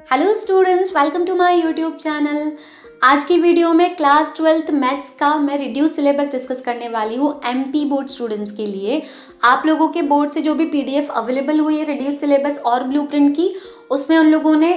Hello students welcome to my YouTube channel आज की video में क्लास ट्वेल्थ मैथ्स का मैं रिड्यूस सिलेबस डिस्कस करने वाली हूँ एमपी बोर्ड स्टूडेंट्स के लिए। आप लोगों के बोर्ड से जो भी पीडीएफ अवेलेबल हुई है रिड्यूस सिलेबस और ब्लूप्रिंट की, उसमें उन लोगों ने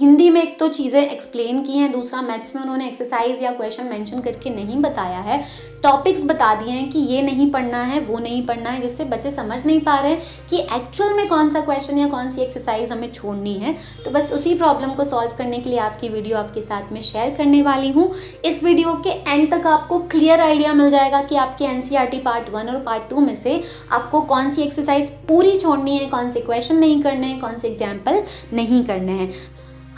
हिंदी में एक तो चीज़ें एक्सप्लेन की हैं, दूसरा मैथ्स में उन्होंने एक्सरसाइज या क्वेश्चन मेंशन करके नहीं बताया है। टॉपिक्स बता दिए हैं कि ये नहीं पढ़ना है, वो नहीं पढ़ना है, जिससे बच्चे समझ नहीं पा रहे कि एक्चुअल में कौन सा क्वेश्चन या कौन सी एक्सरसाइज हमें छोड़नी है। तो बस उसी प्रॉब्लम को सॉल्व करने के लिए आज की वीडियो आपके साथ में शेयर करने वाली हूँ। इस वीडियो के एंड तक आपको क्लियर आइडिया मिल जाएगा कि आपके एन पार्ट वन और पार्ट टू में से आपको कौन सी एक्सरसाइज पूरी छोड़नी है, कौन से क्वेश्चन नहीं करने हैं, कौन से एग्ज़ाम्पल नहीं करने हैं।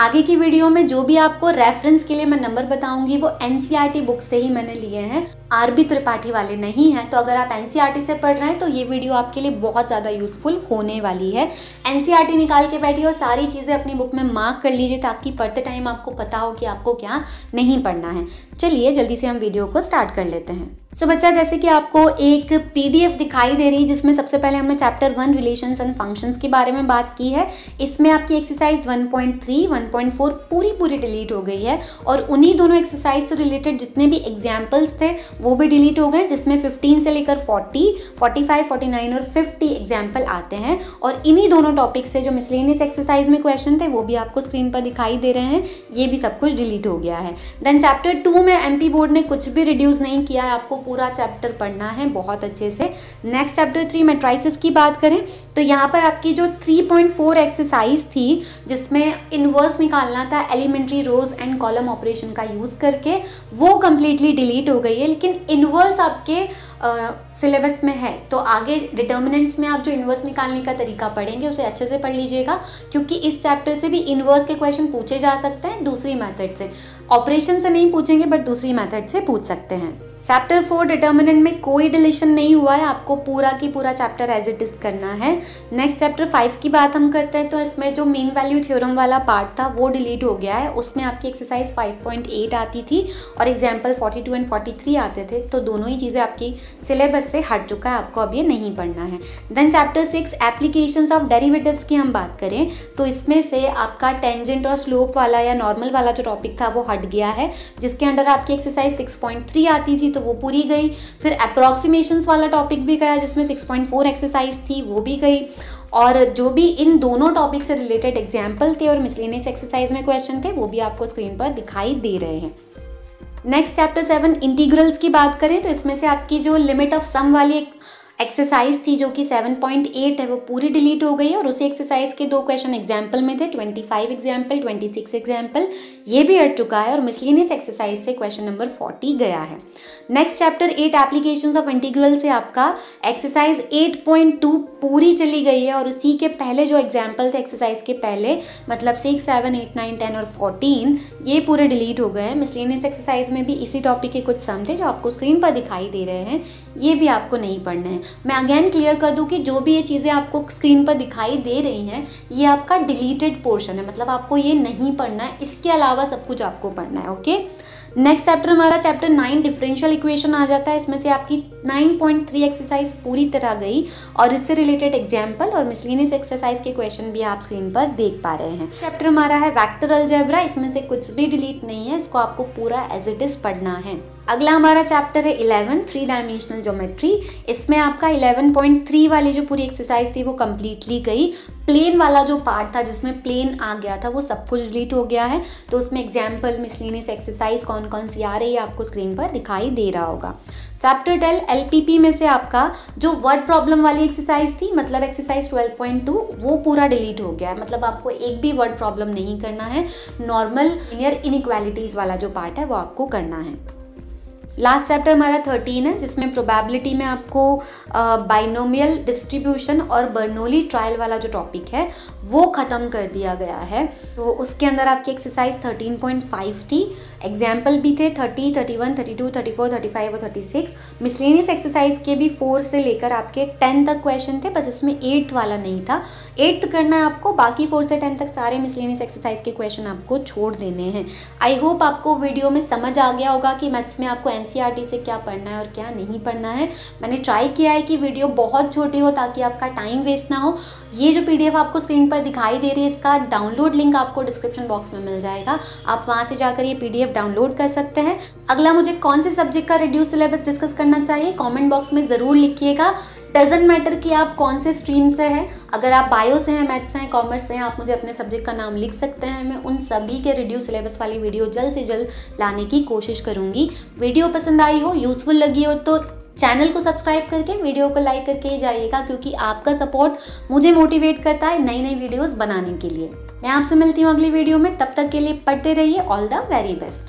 आगे की वीडियो में जो भी आपको रेफरेंस के लिए मैं नंबर बताऊँगी, वो एनसीईआरटी बुक से ही मैंने लिए हैं। आरबी त्रिपाठी वाले नहीं हैं तो अगर आप एनसीईआरटी से पढ़ रहे हैं तो ये वीडियो आपके लिए बहुत ज़्यादा यूजफुल होने वाली है। एनसीईआरटी निकाल के बैठिए और सारी चीज़ें अपनी बुक में मार्क कर लीजिए ताकि पढ़ते टाइम आपको पता हो कि आपको क्या नहीं पढ़ना है। चलिए जल्दी से हम वीडियो को स्टार्ट कर लेते हैं। सो so, बच्चा जैसे कि आपको एक पीडीएफ दिखाई दे रही है जिसमें सबसे पहले हमने chapter one relations and functions के बारे में बात की है। इसमें आपकी एक्सरसाइज 1.3, 1.4 पूरी पूरी डिलीट हो गई है और उन्हीं दोनों एक्सरसाइज से रिलेटेड जितने भी एग्जाम्पल्स थे वो भी डिलीट हो गए जिसमें 15 से लेकर 40, 45, 49 और 50 एग्ज़ाम्पल आते हैं। और इन्हीं दोनों टॉपिक से जो मिसलेनियस एक्सरसाइज में क्वेश्चन थे वो भी आपको स्क्रीन पर दिखाई दे रहे हैं। ये भी सब कुछ डिलीट हो गया है। देन चैप्टर टू में एमपी बोर्ड ने कुछ भी रिड्यूस नहीं किया है आपको पूरा चैप्टर पढ़ना है बहुत अच्छे से। नेक्स्ट चैप्टर थ्री मेट्राइसिस की बात करें तो यहाँ पर आपकी जो 3.4 एक्सरसाइज थी जिसमें इनवर्स निकालना था elementary rows and column operation का यूज़ करके वो कम्प्लीटली डिलीट हो गई है। लेकिन इनवर्स आपके सिलेबस में है। तो आगे डिटर्मिनेंट्स में आप जो इनवर्स निकालने का तरीका पढ़ेंगे, उसे अच्छे से पढ़ लीजिएगा, क्योंकि इस चैप्टर से भी इनवर्स के क्वेश्चन पूछे जा सकते हैं दूसरी मैथड से। ऑपरेशन से नहीं पूछेंगे बट दूसरी मैथड से पूछ सकते हैं। चैप्टर फोर डिटर्मिनेंट में कोई डिलीशन नहीं हुआ है, आपको पूरा की पूरा चैप्टर एज इट इज़ करना है। नेक्स्ट चैप्टर फाइव की बात हम करते हैं तो इसमें जो मेन वैल्यू थ्योरम वाला पार्ट था, वो डिलीट हो गया है। उसमें आपकी एक्सरसाइज 5.8 आती थी और एग्ज़ाम्पल 42 एंड 43 आते थे तो दोनों ही चीज़ें आपकी सिलेबस से हट चुका है, आपको अब ये नहीं पढ़ना है। Then chapter six application of derivatives की हम बात करें तो इसमें से आपका टेंजेंट और स्लोप वाला या नॉर्मल वाला जो टॉपिक था, वो हट गया है, जिसके अंडर आपकी एक्सरसाइज सिक्स आती थी तो वो पूरी गई। फिर अप्रॉक्सीमेशंस वाला टॉपिक भी गया, जिसमें 6.4 एक्सरसाइज थी, वो भी गई। और जो भी इन दोनों टॉपिक से रिलेटेड एग्ज़ाम्पल थे और मिसलिनियस एक्सरसाइज में क्वेश्चन थे, वो भी आपको स्क्रीन पर दिखाई दे रहे हैं। नेक्स्ट चैप्टर सेवन इंटीग्रल्स की बात करें तो इसमें से आपकी जो लिमिट ऑफ़ सम वाली एक्सरसाइज थी जो कि 7.8 है, वो पूरी डिलीट हो गई है और उसी एक्सरसाइज के दो क्वेश्चन एग्ज़ाम्पल में थे 25 एग्ज़ाम्पल 26 एग्ज़ाम्पल ये भी हट चुका है और मिसलिनियस एक्सरसाइज से क्वेश्चन नंबर 40 गया है। Next chapter eight application of integral से आपका एक्सरसाइज 8.2 पूरी चली गई है और उसी के पहले जो एग्ज़ाम्पल थे एक्सरसाइज के पहले मतलब six seven eight nine ten और फोर्टीन ये पूरे डिलीट हो गए हैं। मिसलिनियस एक्सरसाइज में भी इसी टॉपिक के कुछ सम थे जो आपको स्क्रीन पर दिखाई दे रहे हैं, ये भी आपको नहीं पढ़ना है। मैं अगेन क्लियर कर दूँ कि जो भी ये चीज़ें आपको स्क्रीन पर दिखाई दे रही हैं, ये आपका डिलीटेड पोर्शन है। मतलब आपको ये नहीं पढ़ना है। इसके अलावा सब कुछ आपको पढ़ना है ओके नेक्स्ट चैप्टर हमारा चैप्टर नाइन डिफरेंशियल इक्वेशन आ जाता है। इसमें से आपकी नाइन पॉइंट थ्री एक्सरसाइज पूरी तरह गई और इससे रिलेटेड एग्ज़ाम्पल और मिसलिनियस एक्सरसाइज के क्वेश्चन भी आप स्क्रीन पर देख पा रहे हैं। चैप्टर हमारा है वैक्टर अलजेब्रा इसमें से कुछ भी डिलीट नहीं है। इसको आपको पूरा एज इट इज़ पढ़ना है। अगला हमारा चैप्टर है इलेवन थ्री डायमेंशनल ज्योमेट्री इसमें आपका इलेवन पॉइंट थ्री वाली जो पूरी एक्सरसाइज थी वो कम्प्लीटली गई. प्लेन वाला जो पार्ट था जिसमें प्लेन आ गया था, वो सब कुछ डिलीट हो गया है. तो उसमें एग्ज़ाम्पल मिसलिनियस एक्सरसाइज कौन कौन सी आ रही है, आपको स्क्रीन पर दिखाई दे रहा होगा. चैप्टर टेल एल में से आपका जो वर्ड प्रॉब्लम वाली एक्सरसाइज थी मतलब एक्सरसाइज 12.2 वो पूरा डिलीट हो गया है. मतलब आपको एक भी वर्ड प्रॉब्लम नहीं करना है. नॉर्मल लिनियर इनक्वालिटीज़ वाला जो पार्ट है, वो आपको करना है. लास्ट चैप्टर हमारा थर्टीन है जिसमें प्रोबेबिलिटी में आपको बाइनोमियल डिस्ट्रीब्यूशन और बर्नोली ट्रायल वाला जो टॉपिक है वो ख़त्म कर दिया गया है। तो उसके अंदर आपकी एक्सरसाइज 13.5 थी। एग्ज़ाम्पल भी थे 30, 31, 32, 34, 35 और 36 मिसलेनियस एक्सरसाइज के भी फोर से लेकर आपके टेन तक क्वेश्चन थे बस इसमें एट्थ वाला नहीं था। एट्थ करना है आपको बाकी फोर से टेन तक सारे मिसलेनियस एक्सरसाइज के क्वेश्चन आपको छोड़ देने हैं। आई होप आपको वीडियो में समझ आ गया होगा कि मैथ्स में आपको एन से क्या पढ़ना है और क्या नहीं पढ़ना है। मैंने ट्राई किया है कि वीडियो बहुत छोटी हो ताकि आपका टाइम वेस्ट ना हो। ये जो पीडीएफ आपको स्क्रीन पर दिखाई दे रही है, इसका डाउनलोड लिंक आपको डिस्क्रिप्शन बॉक्स में मिल जाएगा। आप वहाँ से जाकर ये पीडीएफ डाउनलोड कर सकते हैं। अगला मुझे कौन से सब्जेक्ट का रिड्यूस सिलेबस डिस्कस करना चाहिए? कॉमेंट बॉक्स में ज़रूर लिखिएगा। डजेंट मैटर कि आप कौन से स्ट्रीम से हैं। अगर आप बायो से हैं मैथ्स से हैं कॉमर्स से हैं, आप मुझे अपने सब्जेक्ट का नाम लिख सकते हैं। मैं उन सभी के रिड्यूस सिलेबस वाली वीडियो जल्द से जल्द लाने की कोशिश करूँगी। वीडियो पसंद आई हो यूज़फुल लगी हो तो चैनल को सब्सक्राइब करके वीडियो को लाइक करके जाइएगा, क्योंकि आपका सपोर्ट मुझे मोटिवेट करता है नई नई वीडियोस बनाने के लिए। मैं आपसे मिलती हूँ अगली वीडियो में। तब तक के लिए पढ़ते रहिए। All the very best